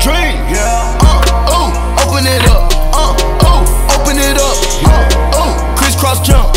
dream. Uh, oh, open it up. Uh, oh, open it up. Uh, oh, crisscross jump.